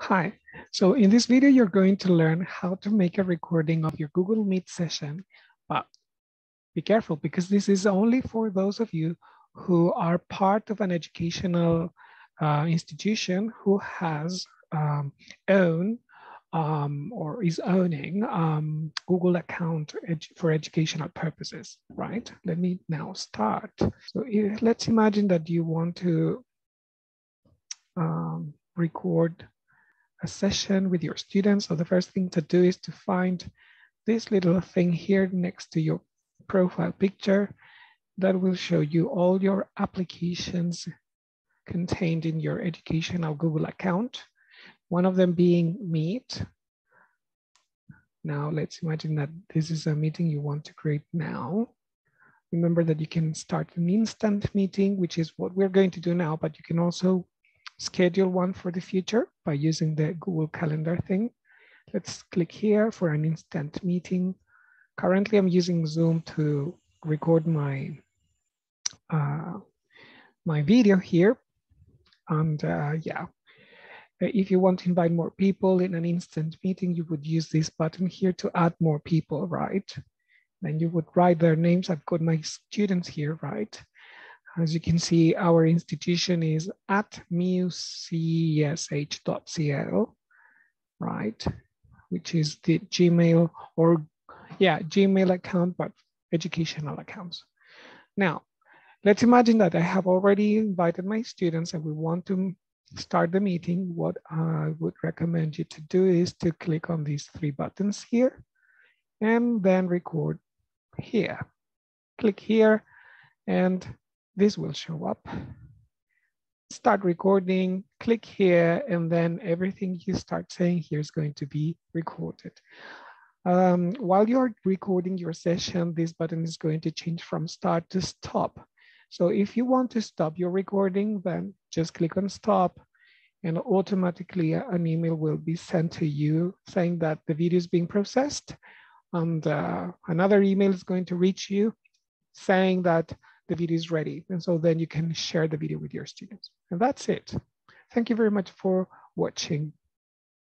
Hi, so in this video, you're going to learn how to make a recording of your Google Meet session, but be careful because this is only for those of you who are part of an educational uh, institution who has um, own um, or is owning um, Google account for educational purposes, right? Let me now start. So if, let's imagine that you want to um, record a session with your students. So the first thing to do is to find this little thing here next to your profile picture that will show you all your applications contained in your educational Google account. One of them being Meet. Now let's imagine that this is a meeting you want to create now. Remember that you can start an instant meeting, which is what we're going to do now, but you can also schedule one for the future by using the Google Calendar thing. Let's click here for an instant meeting. Currently, I'm using Zoom to record my uh, my video here. And uh, yeah, if you want to invite more people in an instant meeting, you would use this button here to add more people, right? Then you would write their names. I've got my students here, right? As you can see, our institution is at mucsh.cl, right? Which is the Gmail or yeah, Gmail account, but educational accounts. Now, let's imagine that I have already invited my students and we want to start the meeting. What I would recommend you to do is to click on these three buttons here and then record here. Click here and this will show up. Start recording, click here, and then everything you start saying here is going to be recorded. Um, while you're recording your session, this button is going to change from start to stop. So if you want to stop your recording, then just click on stop and automatically an email will be sent to you saying that the video is being processed. And uh, another email is going to reach you saying that the video is ready. And so then you can share the video with your students. And that's it. Thank you very much for watching.